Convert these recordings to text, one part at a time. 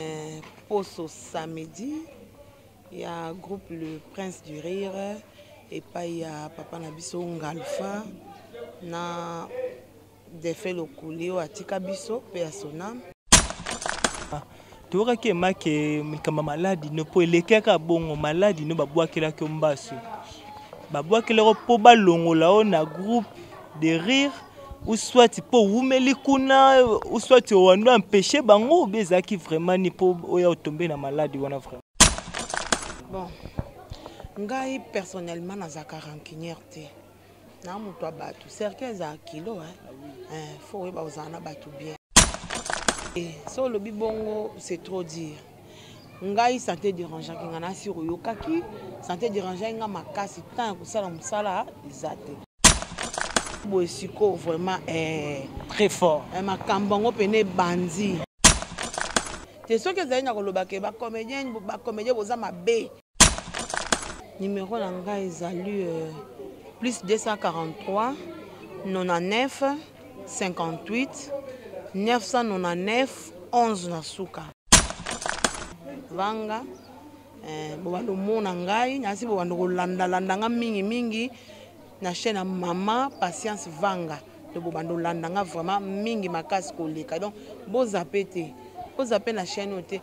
Euh, poso samedi ya groupe le prince du rire epai ya papa na biso ngalfa na defe lokuli oyo atika biso mpe ya sonam toyokaki emake likambo ya maladi no mpo elekaka bongo maladi no babwakelaki yo mbasu babwakelaki yo mpo balongola yo na groupe de rire ou soit mpo owumeli kuna ou soit owando empêche bango obi ezalaki vraiment ni mpo oya otombe na maladi wana vraiment bon ngai personnellement nazalaka rancunière te na moto ya bato cercueil ezala kilo ah eh, fo oyeba ozala na bato bien eh, so olobi bongo c'est trop dire ngai sante derangeaki ngai nasi oyokaki sante derangeaki ngai makasi ntan ya kosala mosala eza te boye sikoyo vraiment eh, très fort eh, makambo yango mpena ebandi te soki ezali na koloba ke bacomédien bacomédien boza mabe Numéro na ngai ezali euh, plus 243 99 58 999 11 na suka vanga eh, bobanda omona ngai nasi bobanda kolandalanda nga mingimingi na chaîne ya mama patience vanga to bobanda olanda nga vraiment mingi makasi koleka donc bozape te bozape na chaîne oyo te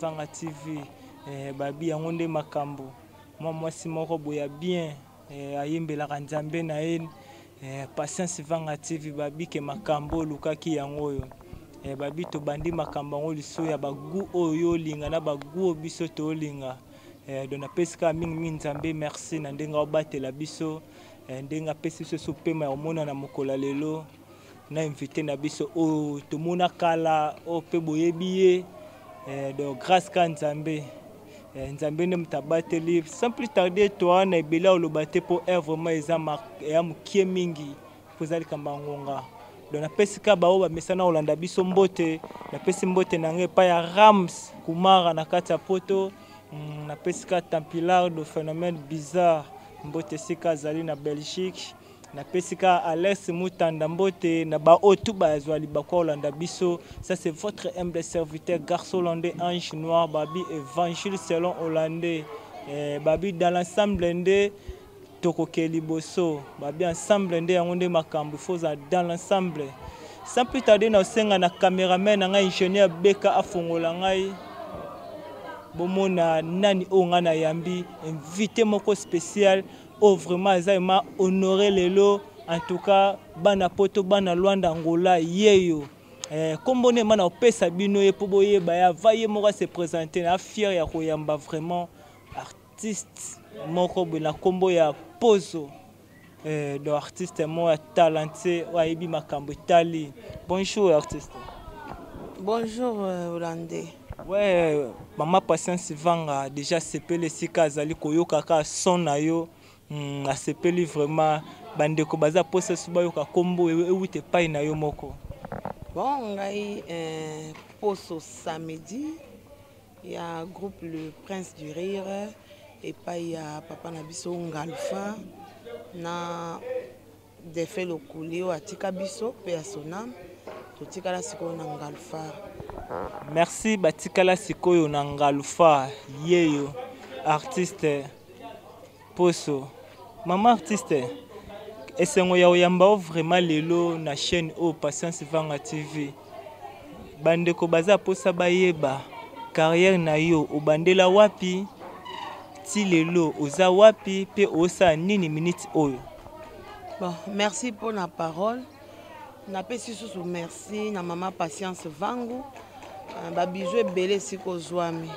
Vanga TV eh, babi yango nde makambo mwa mwasi moko boya bien eh, ayembelaka nzambe na ye eh, patience vanga tv babi ke makambo olukaki yango oyo eh, babi tobandi makambo yango liso ya bagu oyo yo olinga na bagu oyo biso toolinga eh, don apesi kaka mingimingi nzambe merci na ndenge aobatela biso eh, ndenge apesi biso so pema ya komona na mokolo ya lelo na invité na biso oyo tomona kala oyo mpe boyebi ye eh, donc grâce ka nzambe eh, nzambe nde moto abateli sans plus tarde toa na ebele ya oloba te mpo heure vraiment eza ya mokie mingi mpo eza likambo ya ngonga donc napesi ka baoyo bamesana kolanda biso mbote napesi mbote na ngai epai ya rams kumara na kati ya poto mm, napesi ka tempilar de phénomène bizarre mbote esika azali na belgique napesi ka alex mutanda mbote na baoyo tu bazwa libaku olanda biso ça c'est votre humble serviteur garçon hollandais ange noir babi évangile selon hollandais eh, babi dans l'ensemble nde tokokee liboso babi ensemble nde yango nde makambo faut ozala dans l'ensemble sans plus tarder na osenga na cameraman na ngai ingénieur beka afongola ngai bomona nani oyo ngai nayambi invité moko spécial Oh vraiment eza ema honore lelo en tout cas bana poto bana Luanda Angola yeyo eh, kombo ne mana opesa bino ye po boyeba ya va ye moko se présenter na fier ya koyamba vraiment artiste moko boye na kombo ya Pozo eh, donc artiste moko ya talentueux oyo ayebi makambo etali bonjour artiste bonjour euh, Hollandais Ouais, maman Patience Vanga déjà sepele sika azali koyoka ka son na yo. Hmm, asepeli vraiment bandeko baza posa su bayoka kombo ewuta epai na yo moko. Bon, ngai eh, poso samedi ya groupe Le Prince du Rire epai ya papa na biso Ngalfa na Defe Lokuli oyo atika biso pe ya sonam totikala sikoyo na Ngalfar. Merci batikala sikoyo na Ngalfar yeyo artiste Poso. Mama artiste esengo ya oyamba o vraiment lelo na chaîne oyo Patience Vanga TV. bandeko baza posa bayeba carrière na yo obandela wapi ti lelo oza wapi pe osala nini minute oyo bon merci mpo na parole napesi susu merci na mama patience vangu euh, babizou ebele esika ozwami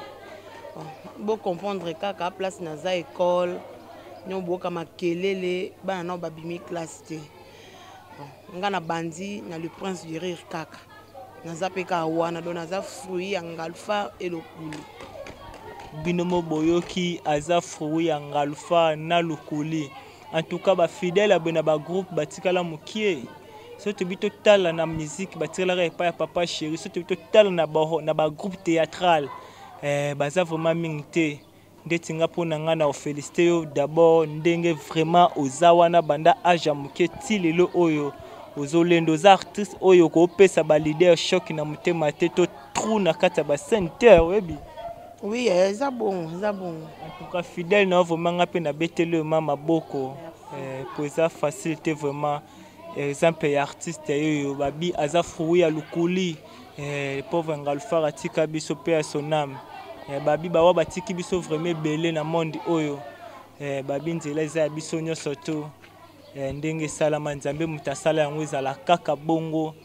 bocomprendre kaka place naza ekole nioboyoka makelele bana nao babimi classe te bon nga na bandi na le prince du rire kaka naza mpe kaka wana do naza fruit ya ngalfa elokuli bino mo boyoki aza fruit ya ngalfa na lokuli en tout cas bafidèle ya boye na bagroupe batikala mokie so tobi totala na musique batikalaka epai ya papa chéri so tobi totala na bagroupe théâtrale eh, baza vraiment mingi te ndeti nga mpo na nga na ofelicite yo d'abord ndenge vraiment oza wana banda age ya moke ti lelo oyo ozolenda oza artiste oyo okopesa baleader choc na motema te to trou na kati ya bascène te oyebi oui eh, eza bongo eza bongo antuka fidèle na yo vraiment nga mpe nabeteli oyo ma maboko mpo eh, eza facile te vraiment exemple ya artiste yoyo babi aza fruit ya lukuli eh, pauvre ngalufar atika biso pe ya soname eh, babi bawa batiki biso vraiment ebele na monde oyo eh, babi nzela eza ya biso nyonso to eh, ndenge esalama nzambe moto asala yango ezala kaka bongo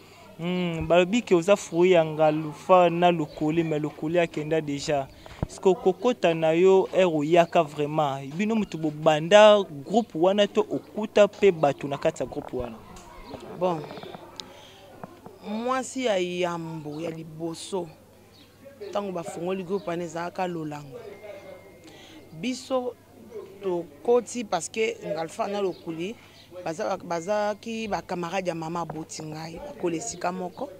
Mm, balobi ke oza fruit ya ngalufa na lokole me lokole akenda deja siko kokota na yo ere oyaka vraiment bino moto bobanda groupe wana to okuta mpe bato na kati ya groupe wana bon mwasi ya yambo ya liboso ntango bafungoli groupe wana ezalaka lolango biso tokoti parce que ngalfa na lokuli bazalaki bacamarade ya mama aboti ngai bakola esika moko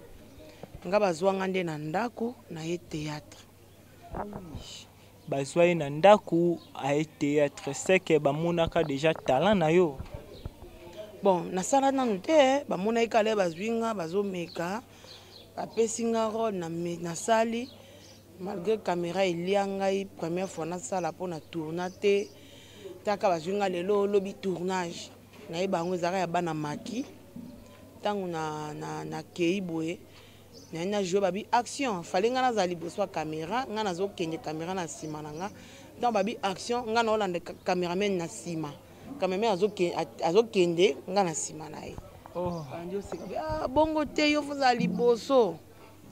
nga bazwa nga nde na ndako na ye théâtre bazwa ye na ndako aye théâtre seke bamonaka déjà talent na yo bon nasala nanu te bamonaki kala bazwi nga bazomeka bapesi nga role nasali na malgre camera elia ngai première fois nasala mpo na tourna te taka bazwi ngai lelo lobi tournage nayeba yango ezalaka ya bana maki ntango nakei boye naye na joue babi action fale ngai nazala liboso ya camera ngai nazokende camera na nsima na ngai ntango babi action ngai naolanda cameraman na nsima cameraman azokende ngai na nsima na ye oh. ah, bongo te yo fozala liboso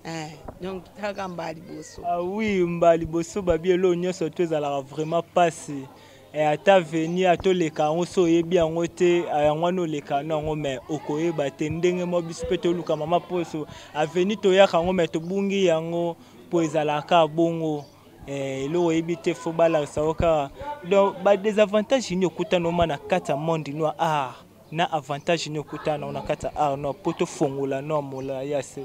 Eh, donc talaka mbaa liboso ah oui mbaa liboso babi eloo nyonso to ezalaka vraiment mpasi eh, ata veni atoleka yango so oyebi yango te eh, yango wana oleka na yango mai okoyeba te ndenge mwa biso mpe toluka mama poso aveni toyaka yango mai tobungi yango mpo ezalaka bongo eh, eloko oyebi te fo balakisa yo kaka donc badesavantage nini okutana oma na kati ya monde noir ah na avantage nini okutana nango na kati ya art noir mpo tofongola noir molai ya se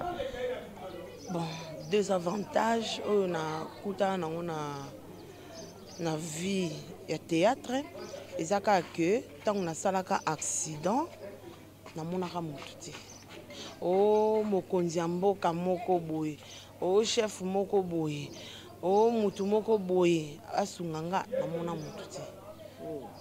bon deux avantages oyo nakutana nango na na vie ya théâtre eza kaka ke ntango nasalaka accident namonaka motu te o oh, mokonzi ya mboka moko boye o oh, chef moko boye o oh, mutu moko boye asunga nga namona mutu te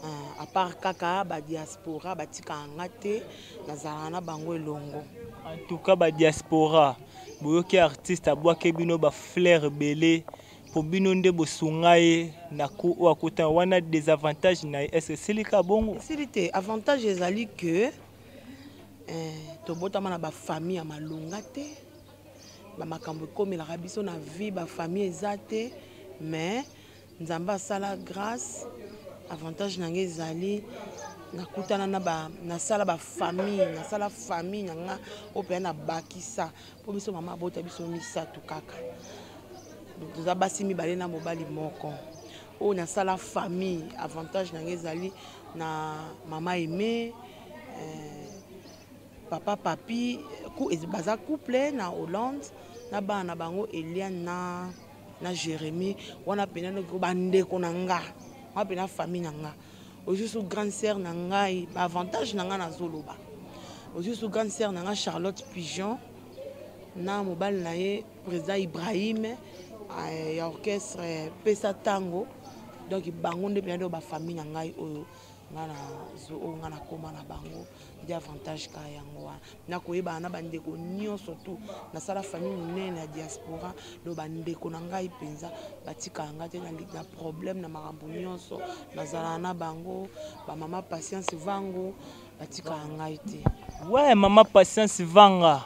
uh, apart kaka badiaspora batikaka nga te nazalaka na bango elongo en tout cas badiaspora boyoki artiste abwaki bino bafleur ebele mpo bino nde bosunga ye na ku oyo akota wana desavantage na ye estce esili ka bongo esili te avantage ezali que eh, tobotama na bafamille ya malonga te ba makambo ekomelaka biso na vie ba famille eza te mais nzambe asala grâce avantage na nga ezali nakutana na ba nasala ba famille nasala famille na nga oyo mpenza nabakisa mpo biso mama abota biso misato kaka toza basi mibale na mobali moko oyo nasala famille avantage na nga ezali na mama aime euh, Papa Papi baza couple na Hollande na bana na bango Eliane na na Jérémie wana pena noko ba ndeko na nga wana pena famille na nga ozusu grande sœur na ngai ba avantage na nga nazoloba ozusu grande sœur na nga Charlotte Pigeon na mobali na ye président Ibrahim eh, ya orchestre eh, pesa tango donc bango nde pena nde ba famille na ngai oyo nga na zo oyo nga nakoma na bango nde avantage ka yango wana nakoyebana na bandeko nyonso tu nasala famille monene ya diaspora do bandeko na ngai mpenza batikala ngai te na problème na makambo nyonso nazalana na bango bamama patience vango batikala ngai te we mama patience vanga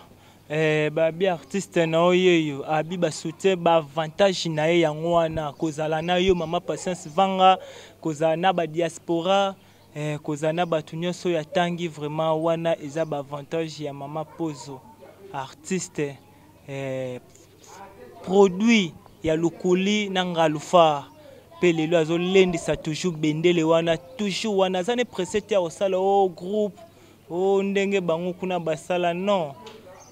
Eh, babi artiste na yo yeyo abi basoutien baavantage na ye yango wana kozala na yo mama patience vanga kozala na badiaspora eh, kozala na bato nyonso oyo atangi vraiment wana eza baavantage ya mama pozo artiste eh, produit ya lukuli na ngalufar mpe lelo azolendisa toujours bendele wana toujours wana aza ne presse te ya kosala o oh, groupe o oh, ndenge bango kuna basala non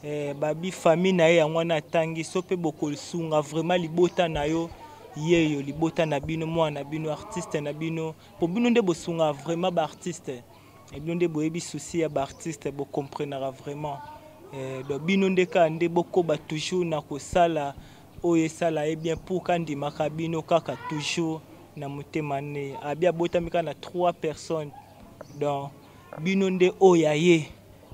eh, babi famille na ye yango wana atangi so mpe bokosunga vraiment libota na yo yeyo libota na bino mwana na bino artiste na bino mpo bino nde bosunga vraiment baartiste eh, bino nde boyebi souci ya baartiste bocomprenaka vraiment eh, donc bino nde kaka nde bokoba toujours na kosala oyo esala ye bien pour kandimaka bino kaka toujours na motema ne abi abotami kaka na trois personnes donc bino nde oyo ya ye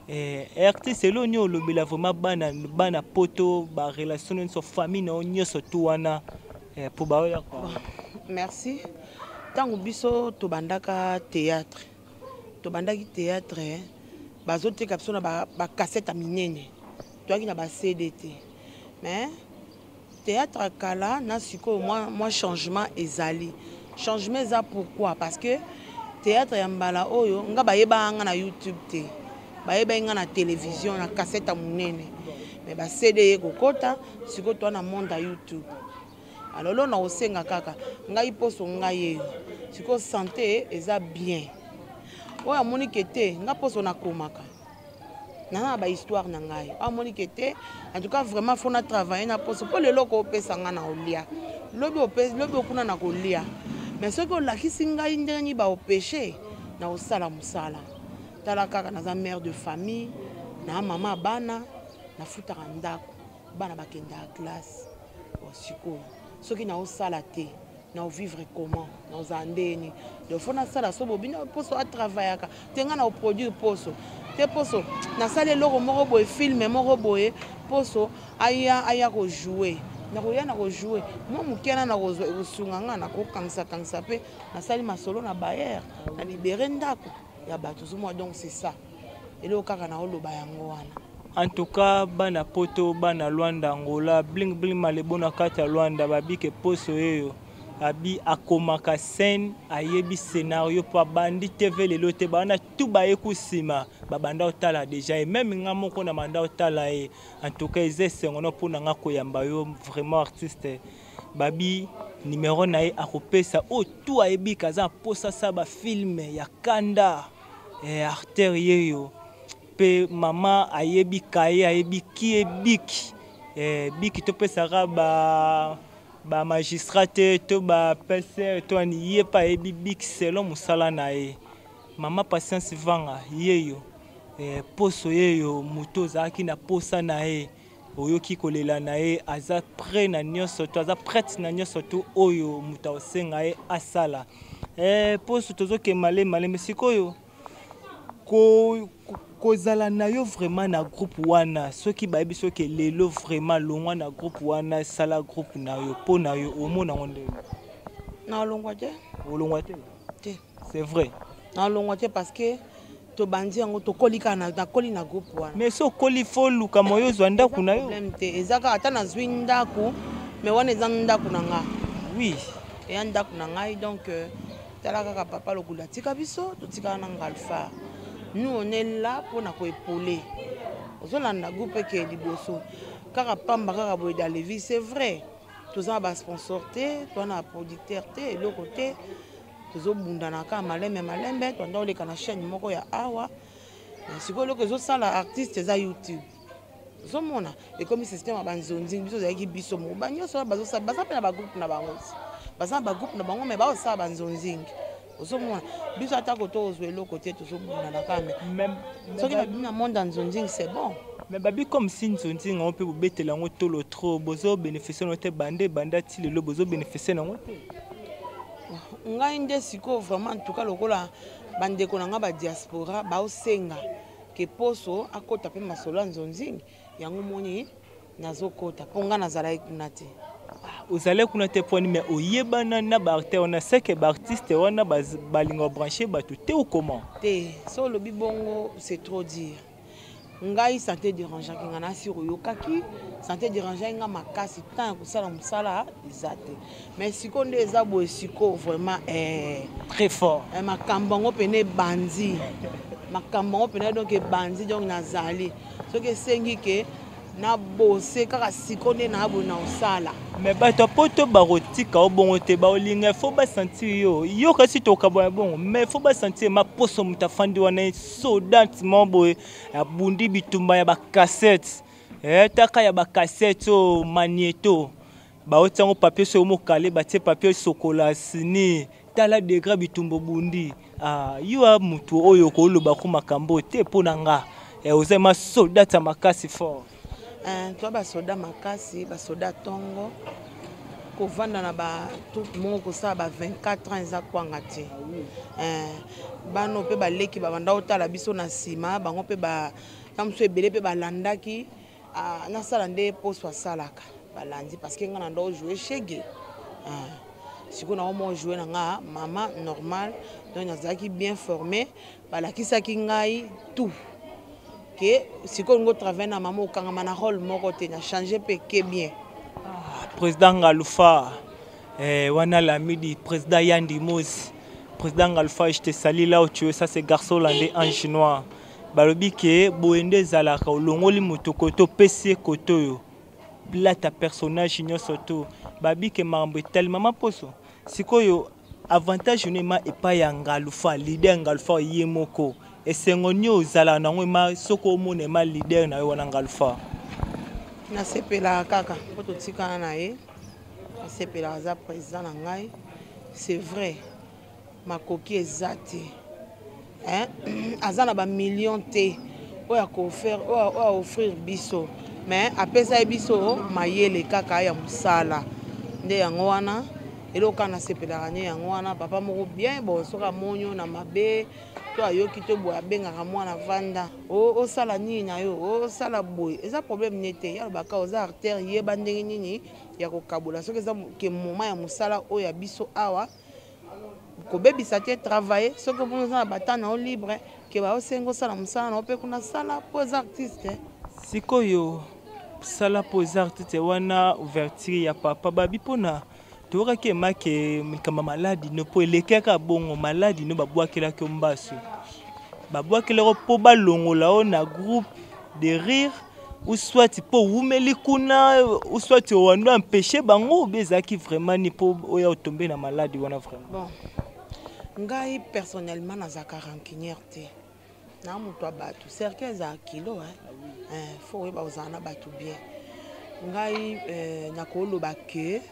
eh, artiste elo nio olobela vraiment bana bana poto ba relation nyonso famille na yo nyonso tu wana eh, po baoya kwa merci ntango biso tobandaka théâtre tobandaki théâtre eh, bazoteka biso na bacassete ba ya minene toyaki na bacd te mais Theatre ya kala na sikoyo mwa mwa changement ezali. Changement eza pourquoi? Parce que theatre ya mbala oyo nga bayebaka nga na YouTube te. Bayebaki nga na television na cassette ya munene. Mais ba CD eye kokota sikoyo toa na monde ya YouTube. Alors eloko na kosenga kaka ngai poso ngai yeyo sikoyo sante eza bien. Oyo amoni ke te nga poso nakomaka nanga ba histoire na ngai amoni ke te en tout cas vraiment fo na travailler na poso mpo lelo oko opesa ngai na olia lobi lobi okuna na kolia mais soki olakisi ngai ndenge nini baopeshe na kosala mosala tala kaka naza mare de famille na mama bana nafutaka ndako bana bakendaka classe sikoyo soki naosala te na vivre comment na ozala ndeni donc fo nasala so bobino poso atravayaka te ngai na oproduire poso te poso nasali eloko moko boye filme moko boye poso aya aya kojoue nakoya na kojoue mwa moke wana nakozwa ekosunga ngai nakokangisakangisa mpe nasali masolo na bayer na libere ndako ya bato ozomona donc c'est ça eloko kaka na oloba yango wana En tout cas, bana poto, bana Luanda, Angola, bling bling malebona kata Luanda, babike poso yeyo. Abi akomaka scène, ayebi scenario po abandi TV lelo te, bana tout baye kusima, babanda otala déjà et même nga moko na banda otala ye. En tout cas, eza esengo no pona nga koyamba yo vraiment artiste. Babi numéro na ye akopesa oyo tout ayebi kaza posa sa ba film ya kanda. eh, artère yeyo mpe mama ayebi kaye ayebi kie biki eh, biki topesaka ba ba magistrat te to ba psr to ani ye mpe ayebi biki selon mosala na ye mama patience vanga yeyo eh, poso yeyo moto ozalaki na posa na ye oyoki kolela na ye aza près na nyonso to aza prête na nyonso to oyo moto akosenga ye asala eh, mposo tozokende malembe malembe sikoyo ko, ko, kozala na yo vraiment na groupe wana soki bayebi soki lelo vraiment longwa na groupe wana esala groupe na yo mpo na yo omona yango ndenge nalongwa te olongwa te c'est vrai nalongwa te parce que tobandi yango tokoli kaka nakoli na groupe wana mais so okoli fo luka moyo ozwa ndako na yo te eza kaka ata nazwi ndako mais wana eza ndako na nga oui eya ndako na ngai donc euh, tala kaka papa lokulu atika biso totikala na ngalfa nous on est là mpo na koepole ozolanda groupe eke liboso kaka pamba kaka boye dalevi c'est vrai toza na basponsor te toza na producteur te eloko te tozobundana kaka malembe malembe tobanda koleka na chaîne moko ya awa sikoyo eloko ezosala artiste eza youtube ozomona ekomi systeme ya banzonzi biso ozalaki biso moko banyonso wana bazosala baza mpe na bagroupe na bango baza na bagroupe na bango mai baosala banzonzingi ozomona biso atako tozwa eloko te tozobundana kame soki na bino na monde ya nzonzingi c'est bon me babi comme si nzonzingi yango mpe bobetela yango tolo trop bozobénéficie yango te bande banda ti lelo bozobénéficie na yango te ngai nde sikoyo vraiment ntuka lokola bandeko na ngai badiaspora baosenga ke poso akota mpe masolo ya nzonzingi yango moni nazokota mpo ngai nazalaki kuna te ozali kuna te pwani mai oyebana na baarte wana seke baartiste wana balinga branche bato te ou comment te so olobi bongo c'est trop dire ngai sante derangeaki ngai nasi koyokaki sante derangeaki ngai makasi temps ya kosala mosala eza te mais siko nde eza boye siko vraiment eh, très fort eh, makambo yango mpena ebandi makambo yango mpena donc ebandi donc nazali soki esengi ke nabose kaka siko nde nabo na osala me bato ya poto bakotika yo bongo te baolinga fo basentir yo yo kasi tokabwana bongo me fo basentir maposo moto afandi wana sodat mo boye abundi bitumba ya bacassette eh, taka ya bacassette oyo oh, magneto bauti yango papier soyo mokale batie papier sokola sini tala degra bitumba obundi ah, yo a motu oyo okoloba ko makambo te mpo na nga eh, oza ma sodat ya makasi fort Eh, toa basoda makasi basoda ntongo kovanda na batrupe moko kosala ba 24 ans eza kwanga te eh, bano mpe baleki babanda kotala biso na nsima bango mpe na mosusu ebele mpe balandaki ah, nasala nde poso asalaka balandi parceke ngai na ndo ojoue shege eh, sikoyo nango mo ojoue na nga mama normal donc nazalaki bien formé balakisaki ngai tout ke sikoyo olingi otravai na mama okangama na role moko te na change mpe ke bien ah, président ngalufa eh, wana lamidi président yandi mosi président ngalufa je te sali là où tu es ça c'est garçon landais en chinois balobi ke boye nde ezalaka olongoli moto koto opesi ye koto oyo lata personnage nyonso to babi ke makambo etalema maposo sikoyo Avantage no ema epai ya Ngalufa, leader Ngalufa ye moko. Esengo nyo ozalaka na yango ema soki omona ema leader na yo wana Ngalufa. Nasepelaka kaka mpo totikana na ye, nasepelaka aza president na ngai. C'est vrai makoki eza te hein? aza na ba million te oyo akofaire oyo aoffrir biso mais apesa ye biso mayele kaka ya mosala nde yango wana eloko kaka nasepelaka nde yango wana papa moko bien bon soki amoni yo na mabe to ayoki to boye abengaka mwana vanda osala nini na yo osala boye eza problème ne te yalobaka oza artère yeba ndenge nini ya kokabola soki eza ke moment ya mosala oyo ya biso awa kobebisa te travailler soki omoni oza na bata na yo libre ke baosengi osala mosala na yo mpe kuna sala mpo oza artiste sikoyo sala mpo oza artiste wana ouverture ya papa babi mpona toyokaki emake mikamba maladi no mpo elekaka bongo maladi no babwakelaki yo mbasu babwakelaki mpo balongola yo na groupe de rire ou soit mpo owumeli kuna ou soit owando empêche bango obi ezalaki vraiment ni mpo oya otombe na maladi wana vraiment bon ngai personnellement nazalaka rancunière te na moto ya bato cercle ezala kilo ah eh, fo oyeba ozala na bato bien ngai eh, nakoloba ke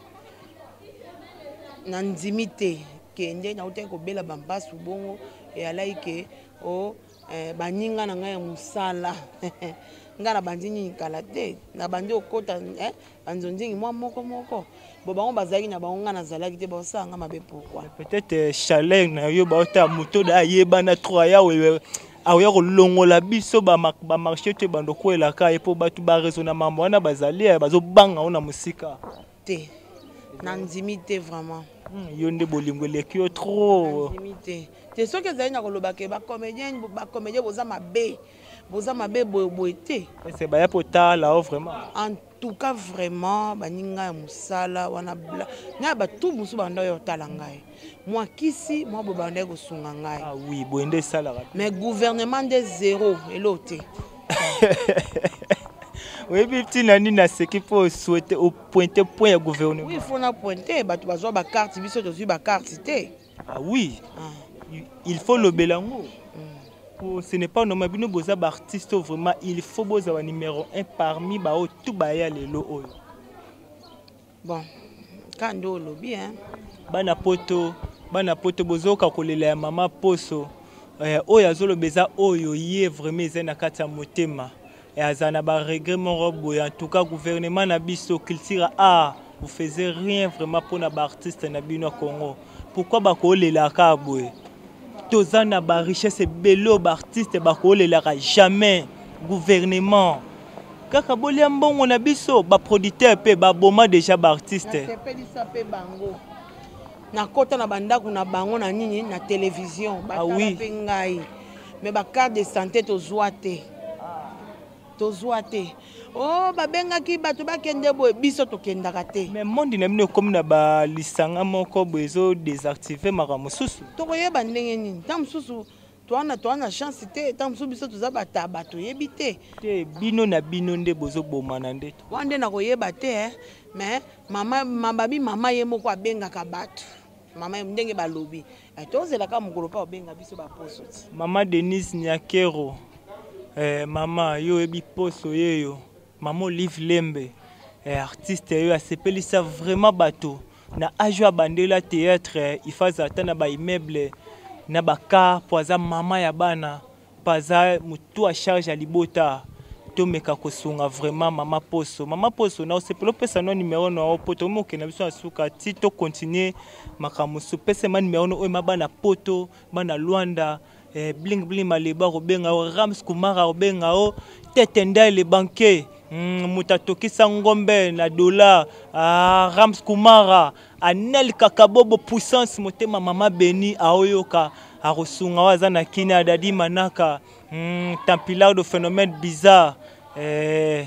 nandimi te ke nde nautaki kobela bampasi bongo eyalaki ke o oh, eh, baninga na ngai ya mosala ngai nabandi nini kala te nabandi okota eh, banzonzingi mwa moko moko bo bango bazalaki na bango ngai nazalaki te baosala ngai mabe pourkoi peut-être euh, chaleur na yo baotala moto da ayebana tro aya euh, akoya kolongola biso bamarché to ebanda okwelaka ye mpo bato baresonamambo wana bazali eh, bazobanga ngo na mosika te na ndimi te vraiment hmm, yo nde bolingo eleki yo trop ndimi te te soki ezali na koloba ke bacomédien bacomédien boza mabe boza mabe boyeboye te ese baya mpo tala o oh, vraiment en tout cas vraiment baninga ya mosala wana na bato mosusu banda oyo otala ngai mwa kisi mwa boye bandaki kosunga ngai ah oui boye nde esalaka mais gouvernement nde zero eloo te oyebi ntina nini naseki mpo oswete opointe point ya gouvernement oui fo na pointe bato bazwa bakarte biso tozwi bakarte te ah oui ah. il faut lobela yango mm. ce n'est pas normal bino boza baartiste oyo vraiment il faut bozala numéro 1 parmi baoyo tu baya lelo oyo Bon, kande olobi hein. Bana poto, bana poto bozoka kolela ya mama poso. Euh, oyo azoloba eza oyo ye vraiment eza na kati ya motema. Et aza na ba regret moko boye. En tout cas gouvernement na biso culture ah vous faisiez rien vraiment pona ba artistes na bino Congo. Pourquoi ba kolela ka boye? Toza na ba richesses ebele ba artistes ba kolela jamais gouvernement Kaka bolia mbongo na biso ba producteurs pe ba boma deja ba artistes. Nasepelisa pe bango. Nakota na bandako na bango na nini na television ah batala ah, oui. pe ngai. Mais ba carte de santé tozwa te. Tozwa te. Oh babengaki bato bakende boye biso tokendaka te. Mais monde na bino ekomi na ba lisanga moko boye ezo desactiver makambo mosusu. Tokoyeba ndenge nini? Ntango mosusu twana twana chance te ntango mosusu biso toza bataba toyebi te te bino na bino nde bozobomana nde wana nde nakoyeba te eh. mais mama mababi mama ye moko abengaka bato mama ndenge balobi eh, tozelaka mokolo mpe obenga biso baposo ti mama denise nyakero eh, mama yo oyebi poso yeyo Maman Olive Lembe, eh, artiste yo asepelisa vraiment bato na age oyo abandela théâtre eh, ifa aza ata na baimmeuble na bacar mpo aza mama ya bana mpo aza motu a charge ya libota tomeka kosunga vraiment mama poso mama poso na osepela opesa no numero na yo mpo tokomi kokenda biso na suka ti tocontinue makambo mosusu pesa ma numero no oyo ma bana poto bana lwanda eh, bling bling malebo akobenga yo rams kumara akobenga yo tete ndai le banquier mm, moto atokisa ngombe na dola ah, rams kumara anel kakabobo puissance motema mama beni aoyoka akosunga oyo aza na kini adadi manaka mm, tampilardo phénomène bizarre eh,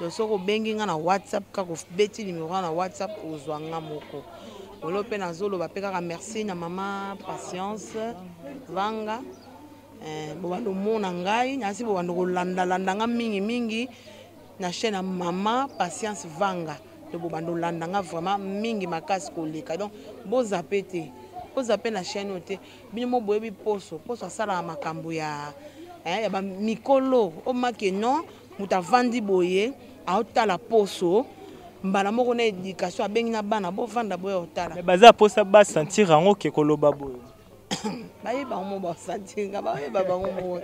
donc soki obengi nga na whatsapp kaka obeti numero na whatsapp ozwa nga moko olo mpe nazoloba mpe kaka merci na mama patience vanga eh, bobanda omona ngai nasi bobanda kolandalanda nga mingi mingi na chaîne ya mama patience vanga to bobanda olanda nga vraiment mingi makasi koleka donc bozape te bozape na chaîne oyo te bino mo boyebi poso poso asalaka makambo ya eh, ya bamikolo omake non moto avandi boye aotala poso mbala moko na éducation abengi na bana bovanda boye otala mais baza posa ba sentir yango ke koloba boye bayeba bango moko basentir nga bayeba bango moko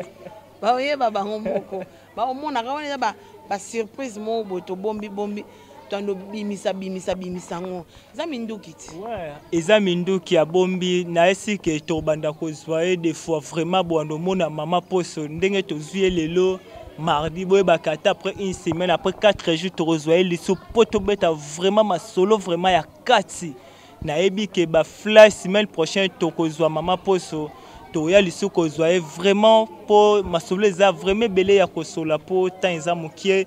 bayeba bango moko baomonaka wana eza basurprise moko boye tobombibombi tando bimisa bimisa bimisa yango eza minduki ti eza minduki abombi na esike tobanda kozwa ye de fois vraiment bwando omona mama poso ndenge tozwi ye lelo mardi boyebaka ata après une semaine après 4 jours tokozwa ye lisu mpo tobeta vraiment masolo vraiment ya kati nayebi ke bafly semaine prochaine tokozwa mama poso toya lisu kozwa ye vraiment mpo masolo eza vraiment ebele ya kosola mpo temps eza mokie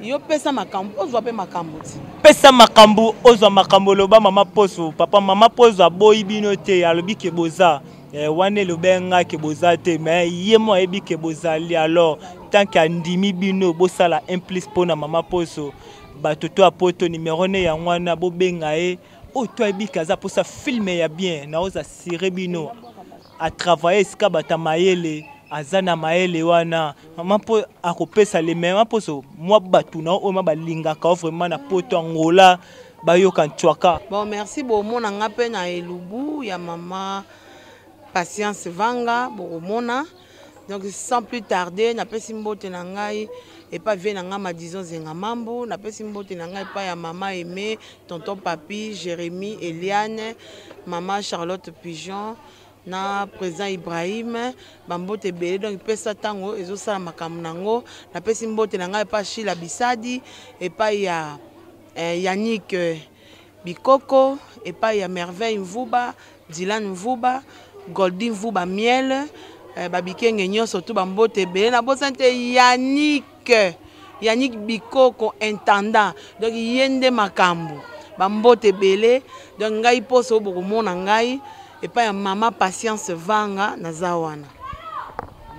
yo pesa makambo ozwa mpe makambo ti pesa makambo ozwa makambo oloba mama poso papa mama poso aboyi bino te alobi ke boza eh, wana eloba nga ke boza te me ye mo ayebi ke bozali alors tant ke andimi bino bosala un plus mpo na mama poso bato to ya poto nimero ne yango wana bobenga ye oyo oh, to ayebi ke aza mposa filme ya bien naoza sire bino atravaille esika bata mayele aza na mayele wana mama mpo akopesa le mema mposo mwa bato na oyo ma balingaka vraiment na poto angola bayoka ncwaka bon merci bomona nga mpe na elubu ya mama patience vanga bokomona donc sans plus tarder napesi mbote na ngai epai vie na ngai madison zenga mambu napesi mbote na ngai epai ya mama aime tonton papi jérémie eliane mama charlotte pigeon na président Ibrahim bambote ebele donc pesa ntango ezosala makambo na yango napesi mbote na ngai epai shila bisadi epai ya eh, yannick eh, bikoko epai ya merveille mvuba dilan mvuba goldi mvuba miel eh, babikenge nyonso tu bambote ebele nabosani te yannick que Yannick Bikoko intendant donc ye nde makambo bambote ebele donc ngai mposo oyo bokomona ngai epai ya mama patience vanga naza wana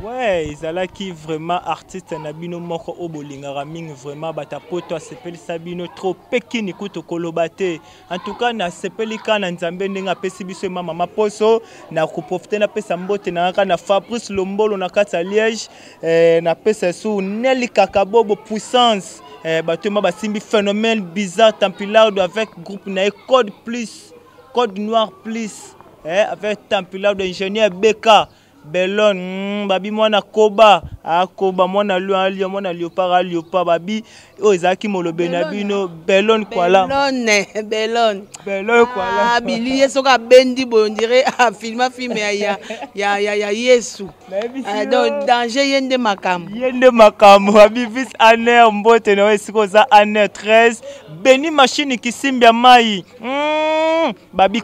ouais ezalaki vraiment artiste na bino moko oyo bolingaka mingi vraiment batapoto asepelisa bino trop pekini kutu koloba te En tout cas, na sepeli ka na Nzambe ndenge apesi biso ma mama poso na ko profiter na pesa mbote na ka na Fabrice Lombolo na kati ya Liège eh, na pesa su Nelly Kakabobo puissance eh, bato ma basimbi phénomène bizarre Tampilardo avec groupe na ye Code Plus Code Noir Plus eh, avec Tampilardo ingénieur Beka Belon mm, babi mwana koba akoba ah, mwana lion alia ah, mwana leopard aliopa ah, babi oyo ezalaki molobe na bino belon kwala belon belon kwala ah, bili ye soki abendi boye ondire afilma filme ya, ya, ya, ya, ya yesu ah, donc danger ye nde makambo ye nde makambo babi vis aner mbote na yo esika oza aner 13 beni mashini kisimbi ya mai mm, babi